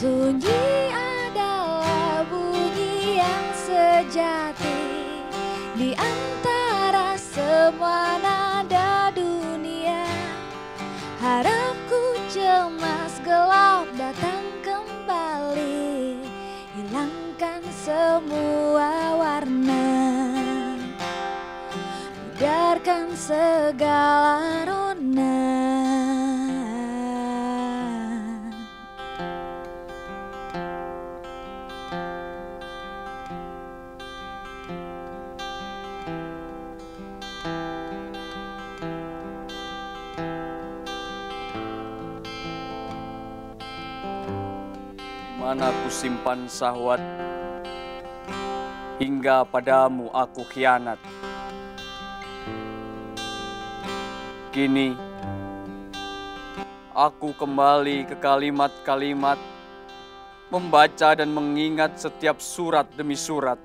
Sunyi adalah bunyi yang sejati di antara semua nada dunia. Harapku cemas gelap datang kembali, hilangkan semua warna, biarkan segala rona. Mana ku simpan sahwat Hingga padamu aku khianat. Kini Aku kembali ke kalimat-kalimat Membaca dan mengingat setiap surat demi surat.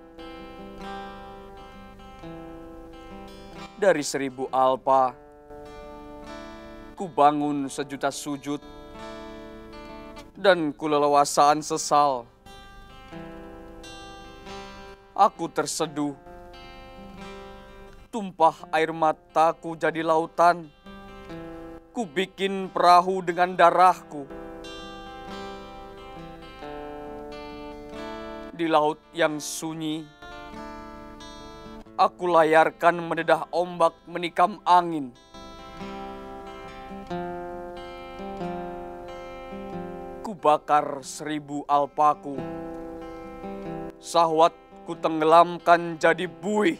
Dari seribu alpa Ku bangun sejuta sujud dan kulelewasaan sesal. Aku terseduh, tumpah air mataku jadi lautan. Ku bikin perahu dengan darahku. Di laut yang sunyi, aku layarkan mendedah ombak menikam angin. Bakar seribu alpaku. Sahwat ku tenggelamkan jadi buih.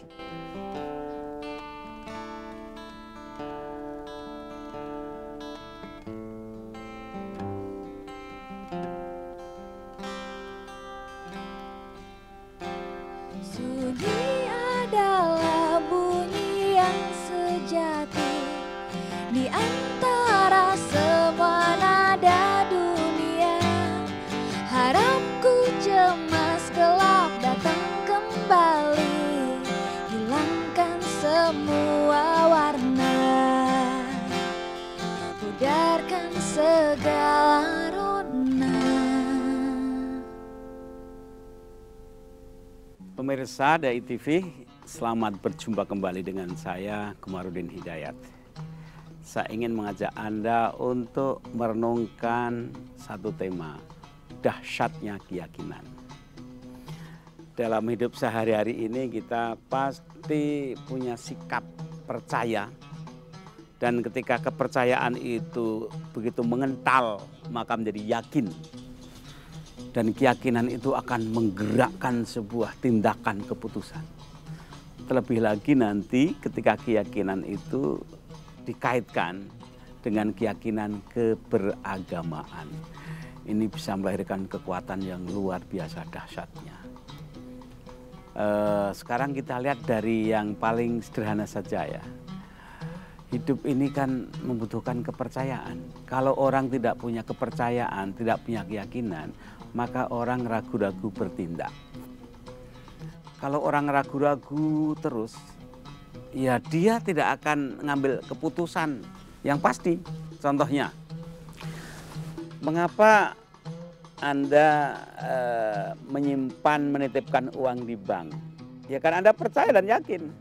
Pemirsa dari TV, selamat berjumpa kembali dengan saya Komarudin Hidayat. Saya ingin mengajak Anda untuk merenungkan satu tema, dahsyatnya keyakinan. Dalam hidup sehari-hari ini kita pasti punya sikap percaya dan ketika kepercayaan itu begitu mengental maka menjadi yakin dan keyakinan itu akan menggerakkan sebuah tindakan keputusan. Terlebih lagi nanti ketika keyakinan itu dikaitkan dengan keyakinan keberagamaan. Ini bisa melahirkan kekuatan yang luar biasa dahsyatnya. Eh, sekarang kita lihat dari yang paling sederhana saja ya. Hidup ini kan membutuhkan kepercayaan. Kalau orang tidak punya kepercayaan, tidak punya keyakinan, maka orang ragu-ragu bertindak. Kalau orang ragu-ragu terus, ya dia tidak akan ngambil keputusan yang pasti. Contohnya, mengapa Anda eh, menyimpan, menitipkan uang di bank? Ya karena Anda percaya dan yakin.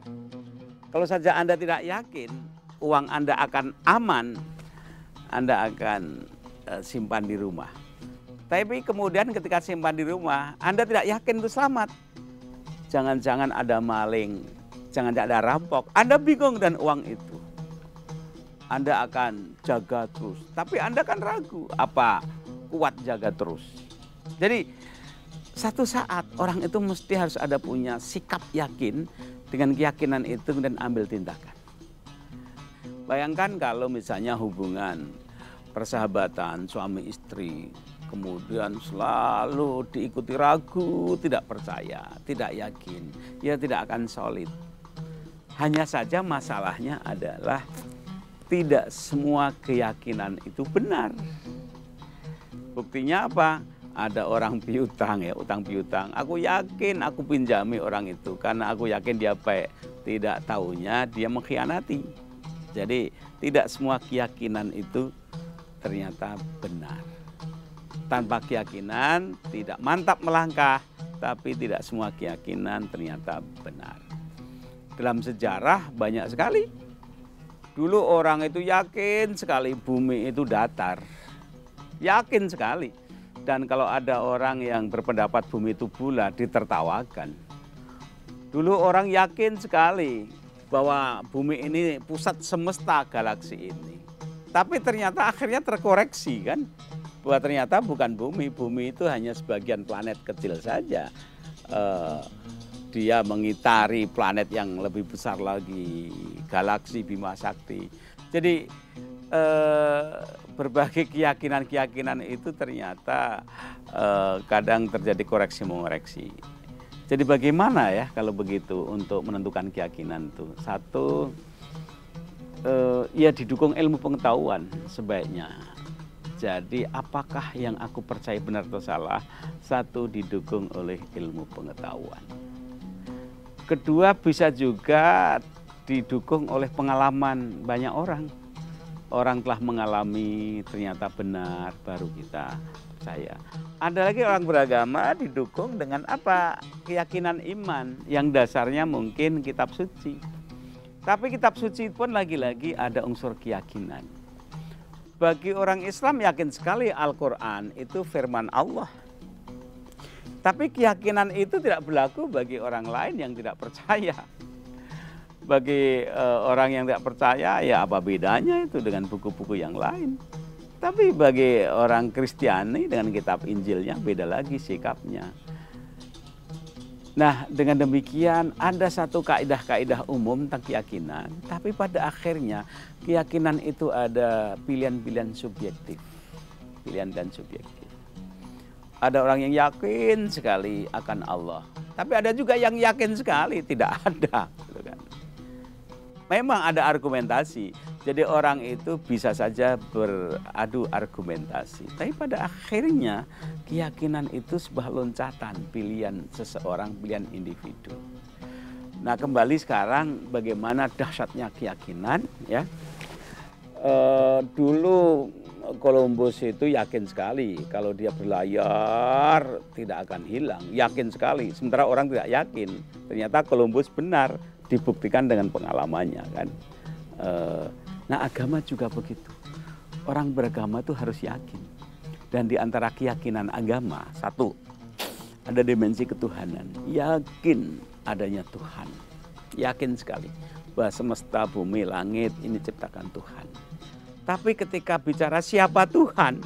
Kalau saja Anda tidak yakin, uang Anda akan aman, Anda akan eh, simpan di rumah. Tapi kemudian ketika simpan di rumah, Anda tidak yakin itu selamat. Jangan-jangan ada maling, jangan ada rampok. Anda bingung dan uang itu. Anda akan jaga terus. Tapi Anda kan ragu, apa kuat jaga terus. Jadi satu saat orang itu mesti harus ada punya sikap yakin dengan keyakinan itu dan ambil tindakan. Bayangkan kalau misalnya hubungan persahabatan suami istri kemudian selalu diikuti ragu, tidak percaya, tidak yakin, ya tidak akan solid. Hanya saja masalahnya adalah tidak semua keyakinan itu benar. Buktinya apa? Ada orang piutang ya, utang piutang. Aku yakin aku pinjami orang itu karena aku yakin dia baik. Tidak tahunya dia mengkhianati. Jadi tidak semua keyakinan itu ternyata benar. Tanpa keyakinan tidak mantap melangkah, tapi tidak semua keyakinan ternyata benar. Dalam sejarah banyak sekali. Dulu orang itu yakin sekali bumi itu datar. Yakin sekali dan kalau ada orang yang berpendapat bumi itu bulat, ditertawakan. Dulu orang yakin sekali bahwa bumi ini pusat semesta galaksi ini. Tapi ternyata akhirnya terkoreksi kan. Bahwa ternyata bukan bumi, bumi itu hanya sebagian planet kecil saja. Uh, dia mengitari planet yang lebih besar lagi, galaksi Bima Sakti. Jadi eh, berbagai keyakinan-keyakinan itu ternyata eh, kadang terjadi koreksi mengoreksi. Jadi bagaimana ya kalau begitu untuk menentukan keyakinan itu? Satu, eh, ya didukung ilmu pengetahuan sebaiknya. Jadi apakah yang aku percaya benar atau salah? Satu didukung oleh ilmu pengetahuan. Kedua bisa juga didukung oleh pengalaman banyak orang orang telah mengalami ternyata benar baru kita percaya. Ada lagi orang beragama didukung dengan apa? Keyakinan iman yang dasarnya mungkin kitab suci. Tapi kitab suci pun lagi-lagi ada unsur keyakinan. Bagi orang Islam yakin sekali Al-Quran itu firman Allah. Tapi keyakinan itu tidak berlaku bagi orang lain yang tidak percaya bagi uh, orang yang tidak percaya ya apa bedanya itu dengan buku-buku yang lain. Tapi bagi orang Kristiani dengan kitab Injilnya beda lagi sikapnya. Nah, dengan demikian ada satu kaidah-kaidah umum tentang keyakinan, tapi pada akhirnya keyakinan itu ada pilihan-pilihan subjektif. Pilihan dan subjektif. Ada orang yang yakin sekali akan Allah, tapi ada juga yang yakin sekali tidak ada, memang ada argumentasi. Jadi orang itu bisa saja beradu argumentasi. Tapi pada akhirnya keyakinan itu sebuah loncatan pilihan seseorang, pilihan individu. Nah kembali sekarang bagaimana dahsyatnya keyakinan ya. E, dulu Columbus itu yakin sekali kalau dia berlayar tidak akan hilang, yakin sekali. Sementara orang tidak yakin. Ternyata Columbus benar, dibuktikan dengan pengalamannya kan. E, nah agama juga begitu. Orang beragama itu harus yakin. Dan di antara keyakinan agama, satu, ada dimensi ketuhanan. Yakin adanya Tuhan. Yakin sekali bahwa semesta bumi langit ini ciptakan Tuhan. Tapi ketika bicara siapa Tuhan,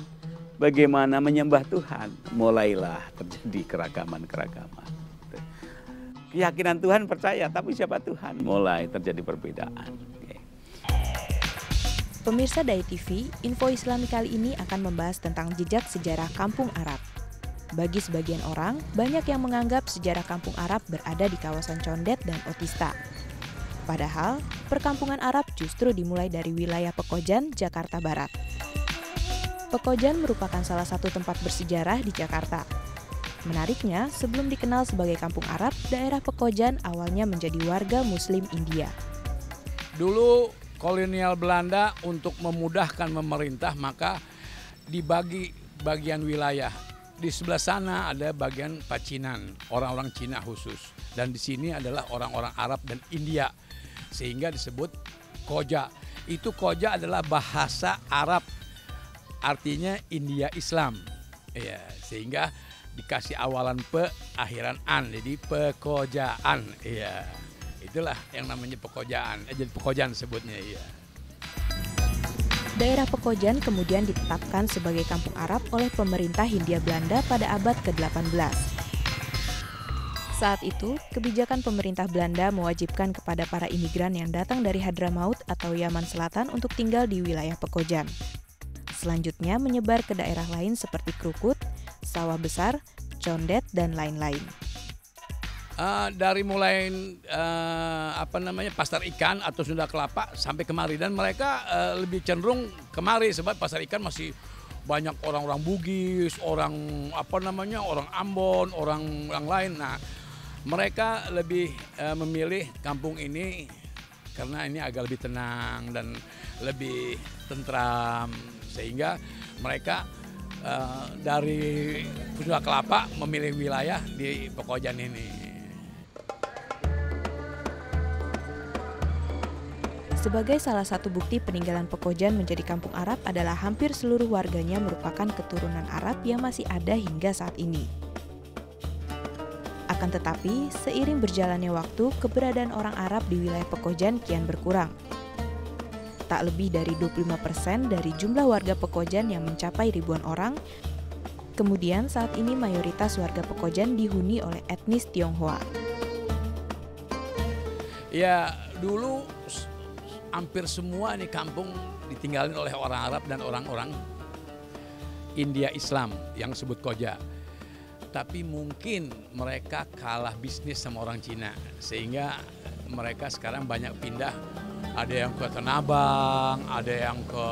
bagaimana menyembah Tuhan, mulailah terjadi keragaman-keragaman keyakinan Tuhan percaya, tapi siapa Tuhan? Mulai terjadi perbedaan. Pemirsa Dai TV, info Islami kali ini akan membahas tentang jejak sejarah kampung Arab. Bagi sebagian orang, banyak yang menganggap sejarah kampung Arab berada di kawasan Condet dan Otista. Padahal, perkampungan Arab justru dimulai dari wilayah Pekojan, Jakarta Barat. Pekojan merupakan salah satu tempat bersejarah di Jakarta, Menariknya, sebelum dikenal sebagai kampung Arab, daerah Pekojan awalnya menjadi warga Muslim India. Dulu kolonial Belanda untuk memudahkan memerintah maka dibagi bagian wilayah. Di sebelah sana ada bagian Pacinan, orang-orang Cina khusus. Dan di sini adalah orang-orang Arab dan India. Sehingga disebut Koja. Itu Koja adalah bahasa Arab. Artinya India Islam. Ya, sehingga dikasih awalan pe, akhiran an, jadi pekojaan. Iya, itulah yang namanya pekojaan. Eh, jadi pekojaan sebutnya, iya. Daerah Pekojan kemudian ditetapkan sebagai kampung Arab oleh pemerintah Hindia Belanda pada abad ke-18. Saat itu, kebijakan pemerintah Belanda mewajibkan kepada para imigran yang datang dari Hadramaut atau Yaman Selatan untuk tinggal di wilayah Pekojan. Selanjutnya menyebar ke daerah lain seperti Krukut, Sawah Besar, Condet, dan lain-lain. Uh, dari mulai uh, apa namanya pasar ikan atau Sunda Kelapa sampai kemari dan mereka uh, lebih cenderung kemari sebab pasar ikan masih banyak orang-orang Bugis, orang apa namanya orang Ambon, orang yang lain. Nah, mereka lebih uh, memilih kampung ini karena ini agak lebih tenang dan lebih tentram sehingga mereka uh, dari Sunda Kelapa memilih wilayah di Pekojan ini. Sebagai salah satu bukti peninggalan Pekojan menjadi kampung Arab adalah hampir seluruh warganya merupakan keturunan Arab yang masih ada hingga saat ini. Akan tetapi, seiring berjalannya waktu, keberadaan orang Arab di wilayah Pekojan kian berkurang. Tak lebih dari 25% dari jumlah warga Pekojan yang mencapai ribuan orang, kemudian saat ini mayoritas warga Pekojan dihuni oleh etnis Tionghoa. Ya, dulu hampir semua nih kampung ditinggalin oleh orang Arab dan orang-orang India Islam yang disebut koja. Tapi mungkin mereka kalah bisnis sama orang Cina sehingga mereka sekarang banyak pindah ada yang ke Tanabang, ada yang ke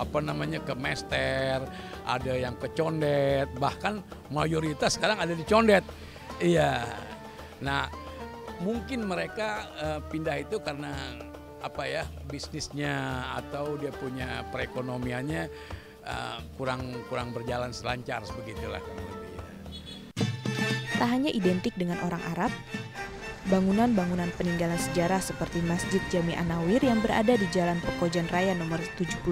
apa namanya ke Mester, ada yang ke Condet, bahkan mayoritas sekarang ada di Condet. Iya. Nah, mungkin mereka uh, pindah itu karena apa ya bisnisnya atau dia punya perekonomiannya uh, kurang kurang berjalan selancar sebegitulah kurang lebih. Ya. Tak hanya identik dengan orang Arab, bangunan-bangunan peninggalan sejarah seperti Masjid Jami Anawir yang berada di Jalan Pekojan Raya nomor 71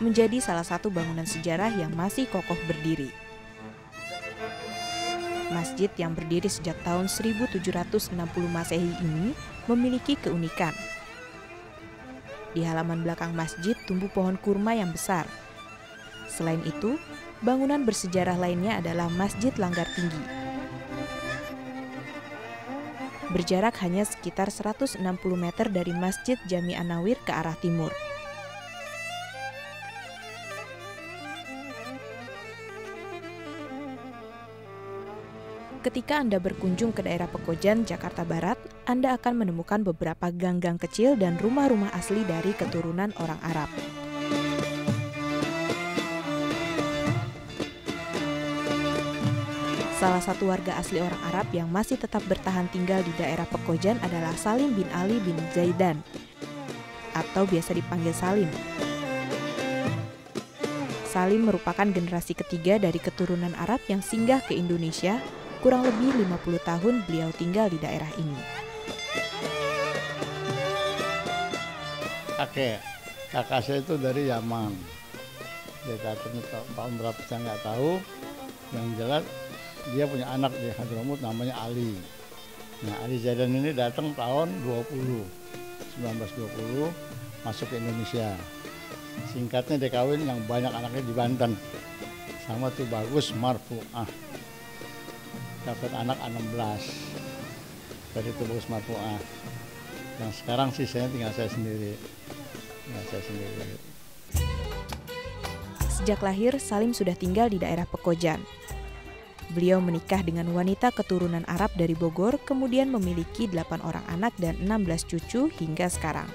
menjadi salah satu bangunan sejarah yang masih kokoh berdiri. Masjid yang berdiri sejak tahun 1760 Masehi ini memiliki keunikan di halaman belakang masjid tumbuh pohon kurma yang besar. Selain itu, bangunan bersejarah lainnya adalah Masjid Langgar Tinggi. Berjarak hanya sekitar 160 meter dari Masjid Jami Anawir ke arah timur. Ketika Anda berkunjung ke daerah Pekojan, Jakarta Barat, Anda akan menemukan beberapa gang-gang kecil dan rumah-rumah asli dari keturunan orang Arab. Salah satu warga asli orang Arab yang masih tetap bertahan tinggal di daerah Pekojan adalah Salim bin Ali bin Zaidan atau biasa dipanggil Salim. Salim merupakan generasi ketiga dari keturunan Arab yang singgah ke Indonesia Kurang lebih 50 tahun beliau tinggal di daerah ini. Kakek, kakak saya itu dari Yaman. Dia datang tahun berapa saya nggak tahu. Yang jelas dia punya anak di Hadramut namanya Ali. Nah Ali Zaidan ini datang tahun 20, 1920 masuk ke Indonesia. Singkatnya dia kawin yang banyak anaknya di Banten. Sama tuh bagus Marfu'ah dapat anak 16 dari itu bagus marfu'ah yang sekarang sih saya tinggal saya sendiri tinggal saya sendiri Sejak lahir, Salim sudah tinggal di daerah Pekojan. Beliau menikah dengan wanita keturunan Arab dari Bogor, kemudian memiliki 8 orang anak dan 16 cucu hingga sekarang.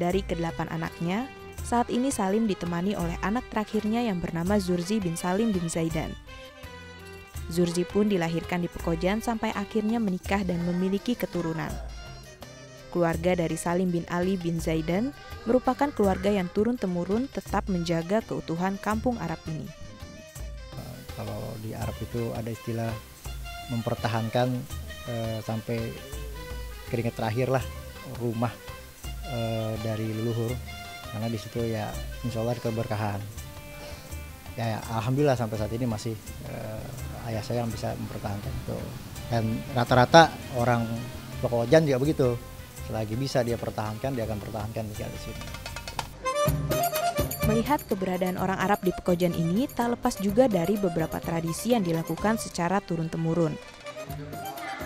Dari kedelapan anaknya, saat ini Salim ditemani oleh anak terakhirnya yang bernama Zurzi bin Salim bin Zaidan. Zurzi pun dilahirkan di Pekojan sampai akhirnya menikah dan memiliki keturunan. Keluarga dari Salim bin Ali bin Zaidan merupakan keluarga yang turun-temurun tetap menjaga keutuhan kampung Arab ini. Kalau di Arab itu ada istilah mempertahankan uh, sampai keringat terakhir lah rumah uh, dari leluhur. Karena di situ ya insya Allah keberkahan. Ya, ya alhamdulillah sampai saat ini masih uh, ayah saya yang bisa mempertahankan itu. Dan rata-rata orang Pekojan juga begitu. Selagi bisa dia pertahankan dia akan pertahankan di sini Melihat keberadaan orang Arab di Pekojan ini tak lepas juga dari beberapa tradisi yang dilakukan secara turun-temurun.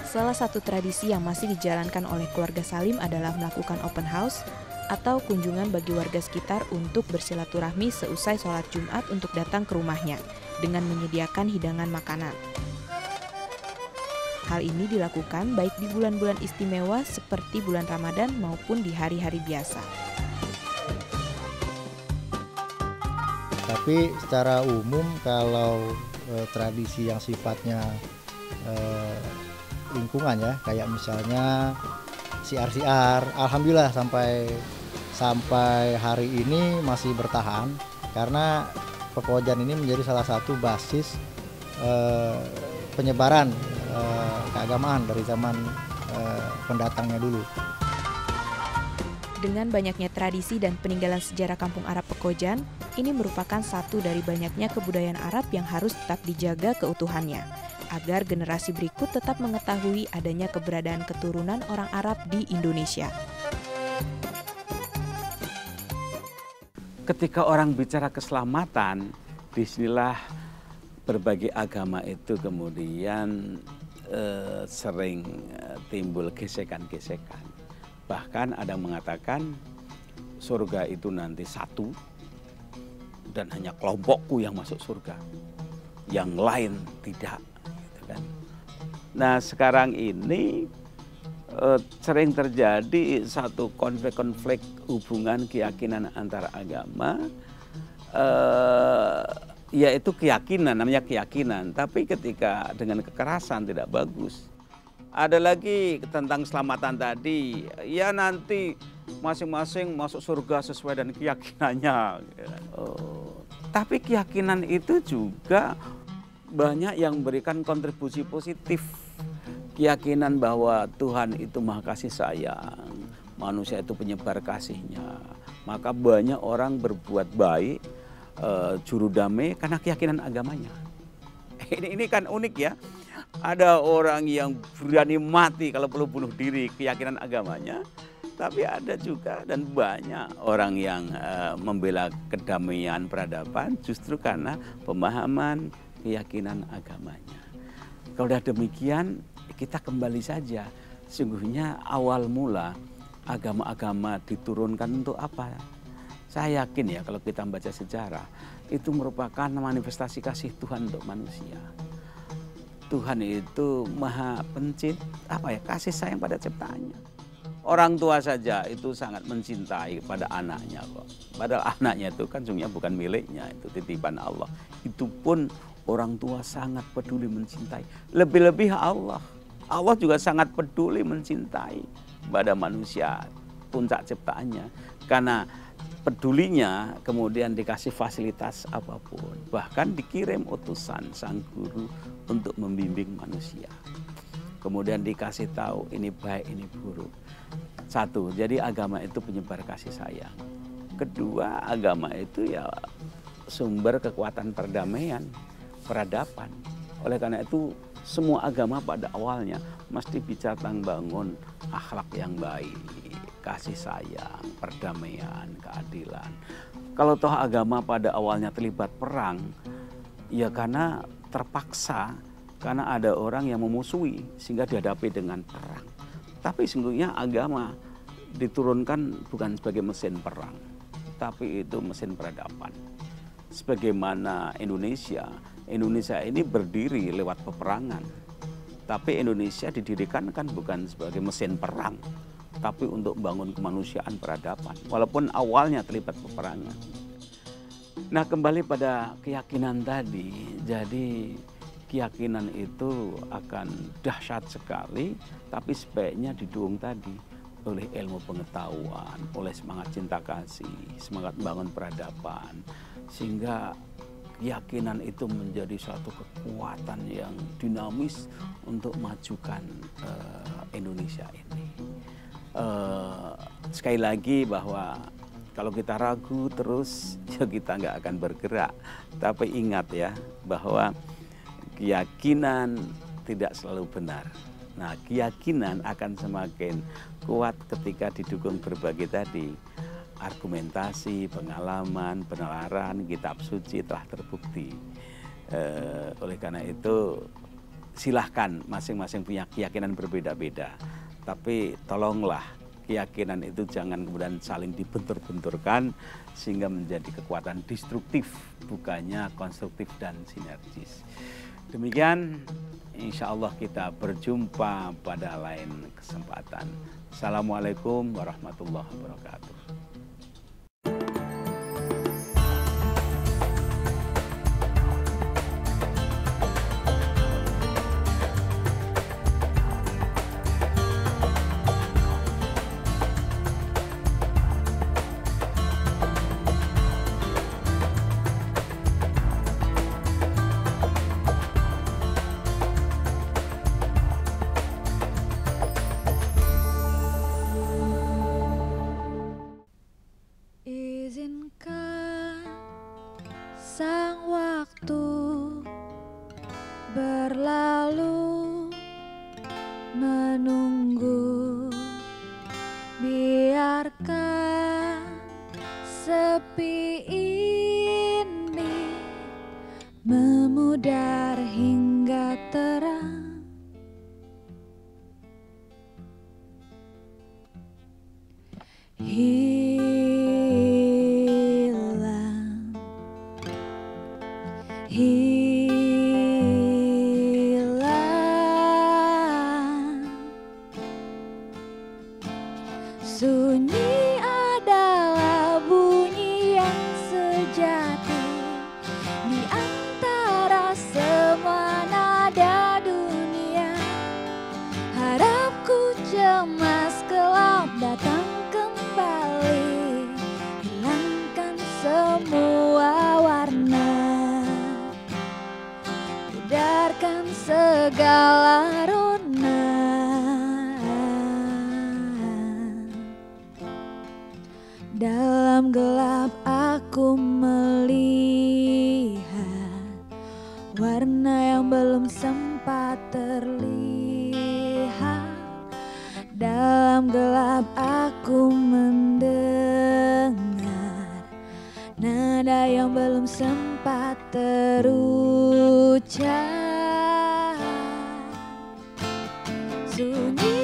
Salah satu tradisi yang masih dijalankan oleh keluarga Salim adalah melakukan open house atau kunjungan bagi warga sekitar untuk bersilaturahmi seusai sholat Jumat untuk datang ke rumahnya dengan menyediakan hidangan makanan. Hal ini dilakukan baik di bulan-bulan istimewa seperti bulan Ramadan maupun di hari-hari biasa. Tapi secara umum kalau eh, tradisi yang sifatnya eh, lingkungan ya, kayak misalnya siar-siar, alhamdulillah sampai sampai hari ini masih bertahan karena Pekojan ini menjadi salah satu basis eh, penyebaran eh, keagamaan dari zaman eh, pendatangnya dulu. Dengan banyaknya tradisi dan peninggalan sejarah kampung Arab Pekojan, ini merupakan satu dari banyaknya kebudayaan Arab yang harus tetap dijaga keutuhannya, agar generasi berikut tetap mengetahui adanya keberadaan keturunan orang Arab di Indonesia. Ketika orang bicara keselamatan, di sinilah berbagai agama itu kemudian eh, sering eh, timbul gesekan-gesekan. Bahkan ada yang mengatakan surga itu nanti satu dan hanya kelompokku yang masuk surga, yang lain tidak. Gitu kan. Nah sekarang ini eh, sering terjadi satu konflik-konflik hubungan keyakinan antara agama, eh, yaitu keyakinan, namanya keyakinan. Tapi ketika dengan kekerasan tidak bagus. Ada lagi tentang keselamatan tadi, ya nanti masing-masing masuk surga sesuai dengan keyakinannya. Oh, tapi keyakinan itu juga banyak yang memberikan kontribusi positif. Keyakinan bahwa Tuhan itu maha kasih sayang, manusia itu penyebar kasihnya. Maka banyak orang berbuat baik, uh, juru damai karena keyakinan agamanya. Ini, ini kan unik ya. Ada orang yang berani mati kalau perlu bunuh diri keyakinan agamanya. Tapi ada juga dan banyak orang yang uh, membela kedamaian peradaban justru karena pemahaman keyakinan agamanya. Kalau sudah demikian kita kembali saja. Sungguhnya awal mula agama-agama diturunkan untuk apa? Saya yakin ya kalau kita membaca sejarah itu merupakan manifestasi kasih Tuhan untuk manusia. Tuhan itu maha pencit apa ya kasih sayang pada ciptaannya. Orang tua saja itu sangat mencintai pada anaknya kok. Padahal anaknya itu kan sungguhnya bukan miliknya, itu titipan Allah. Itu pun orang tua sangat peduli mencintai. Lebih-lebih Allah. Allah juga sangat peduli mencintai pada manusia puncak ciptaannya. Karena pedulinya kemudian dikasih fasilitas apa pun. Bahkan dikirim utusan sang guru untuk membimbing manusia. Kemudian dikasih tahu ini baik, ini buruk. Satu, jadi agama itu penyebar kasih sayang. Kedua, agama itu ya sumber kekuatan perdamaian, peradaban. Oleh karena itu, semua agama pada awalnya mesti bicara tentang bangun akhlak yang baik, kasih sayang, perdamaian, keadilan. Kalau toh agama pada awalnya terlibat perang, ya karena terpaksa, karena ada orang yang memusuhi sehingga dihadapi dengan perang. Tapi sesungguhnya agama diturunkan bukan sebagai mesin perang, tapi itu mesin peradaban. Sebagaimana Indonesia, Indonesia ini berdiri lewat peperangan. Tapi Indonesia didirikan kan bukan sebagai mesin perang, tapi untuk membangun kemanusiaan peradaban. Walaupun awalnya terlibat peperangan. Nah kembali pada keyakinan tadi, jadi keyakinan itu akan dahsyat sekali, tapi sebaiknya didukung tadi oleh ilmu pengetahuan, oleh semangat cinta kasih, semangat membangun peradaban, sehingga keyakinan itu menjadi suatu kekuatan yang dinamis untuk majukan uh, Indonesia ini. Uh, sekali lagi bahwa kalau kita ragu terus ya kita nggak akan bergerak. Tapi ingat ya bahwa keyakinan tidak selalu benar. Nah, keyakinan akan semakin kuat ketika didukung berbagai tadi argumentasi, pengalaman, penalaran, kitab suci telah terbukti. E, oleh karena itu, silahkan masing-masing punya keyakinan berbeda-beda. Tapi tolonglah keyakinan itu jangan kemudian saling dibentur-benturkan sehingga menjadi kekuatan destruktif bukannya konstruktif dan sinergis. Demikian insya Allah kita berjumpa pada lain kesempatan. Assalamualaikum warahmatullahi wabarakatuh. Sang waktu berlalu sempat terucap. Sunyi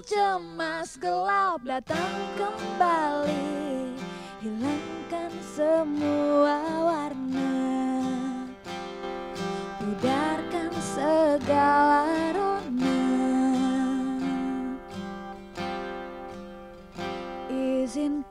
cemas gelap datang kembali Hilangkan semua warna Pudarkan segala rona izin.